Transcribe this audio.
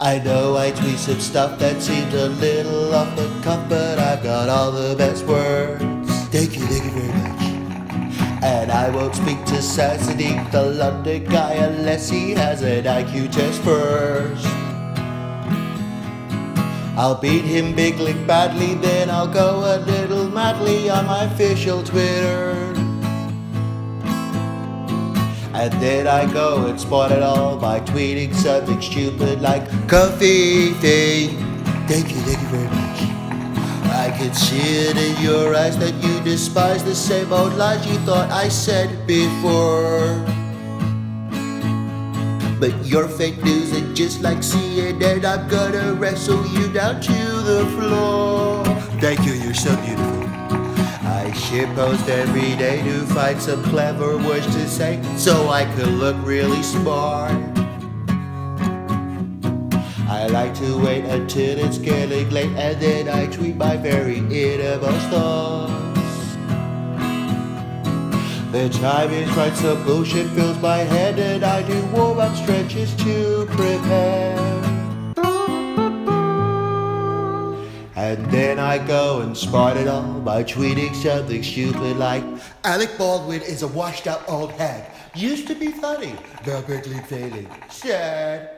I know I tweet some stuff that seems a little off the cuff, but I've got all the best words. Thank you, thank you very much. And I won't speak to Sad Sadiq, the London guy, unless he has an IQ test first. I'll beat him bigly badly, then I'll go a little madly on my official Twitter. And then I go and spoil it all by tweeting something stupid like covfefe. Thank you, thank you very much. I can see it in your eyes that you despise the same old lies you thought I said before. But you're fake news and just like CNN, I'm gonna wrestle you down to the floor. Thank you, you're so beautiful. I shitpost every day to find some clever words to say so I could look really smart. I like to wait until it's getting late and then I tweet my very innermost thoughts. The time is right, some bullshit fills my head and I do warm-up stretches to prepare. And then I go and spot it all by tweeting something stupid like Alec Baldwin is a washed up old hag. Used to be funny, rapidly failing. Sad.